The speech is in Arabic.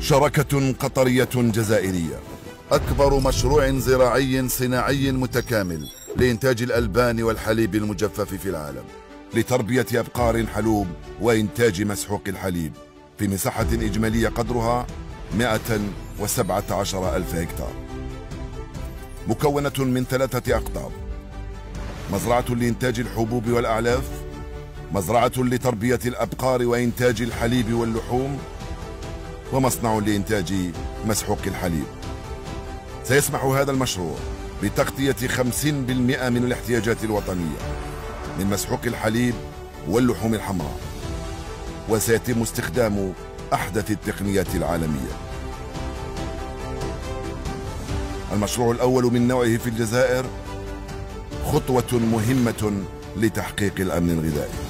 شراكة قطرية جزائرية. أكبر مشروع زراعي صناعي متكامل لإنتاج الألبان والحليب المجفف في العالم لتربية أبقار حلوب وإنتاج مسحوق الحليب في مساحة إجمالية قدرها 117 ألف هكتار. مكونة من ثلاثة أقطاب. مزرعة لإنتاج الحبوب والأعلاف. مزرعة لتربية الأبقار وإنتاج الحليب واللحوم. ومصنع لإنتاج مسحوق الحليب. سيسمح هذا المشروع بتغطية 50% من الاحتياجات الوطنية من مسحوق الحليب واللحوم الحمراء وسيتم استخدام أحدث التقنيات العالمية. المشروع الأول من نوعه في الجزائر خطوة مهمة لتحقيق الأمن الغذائي.